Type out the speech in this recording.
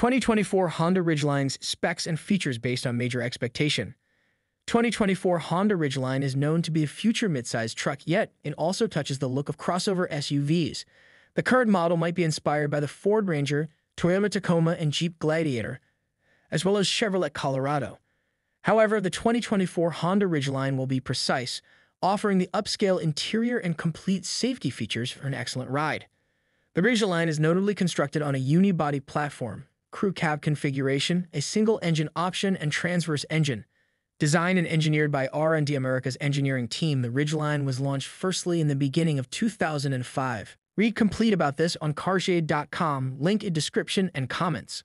2024 Honda Ridgeline's specs and features based on major expectation. 2024 Honda Ridgeline is known to be a future midsize truck, yet it also touches the look of crossover SUVs. The current model might be inspired by the Ford Ranger, Toyota Tacoma, and Jeep Gladiator, as well as Chevrolet Colorado. However, the 2024 Honda Ridgeline will be precise, offering the upscale interior and complete safety features for an excellent ride. The Ridgeline is notably constructed on a unibody platform, crew cab configuration, a single engine option, and transverse engine. Designed and engineered by R&D America's engineering team, the Ridgeline was launched firstly in the beginning of 2005. Read complete about this on carsjade.com, link in description and comments.